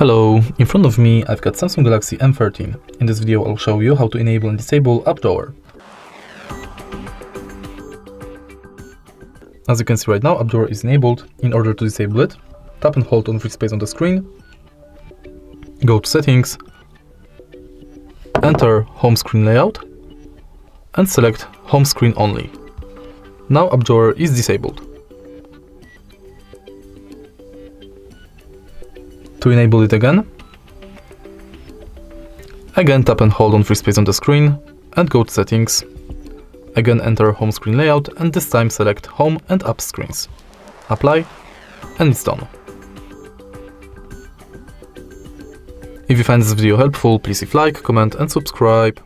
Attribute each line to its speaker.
Speaker 1: Hello, in front of me I've got Samsung Galaxy M13. In this video I'll show you how to enable and disable App. As you can see right now, App is enabled. In order to disable it, tap and hold on free space on the screen, go to settings, enter home screen layout, and select home screen only. Now App is disabled. To enable it again, again tap and hold on free space on the screen and go to settings. Again enter home screen layout and this time select home and app screens. Apply and it's done. If you find this video helpful, please leave like, comment and subscribe.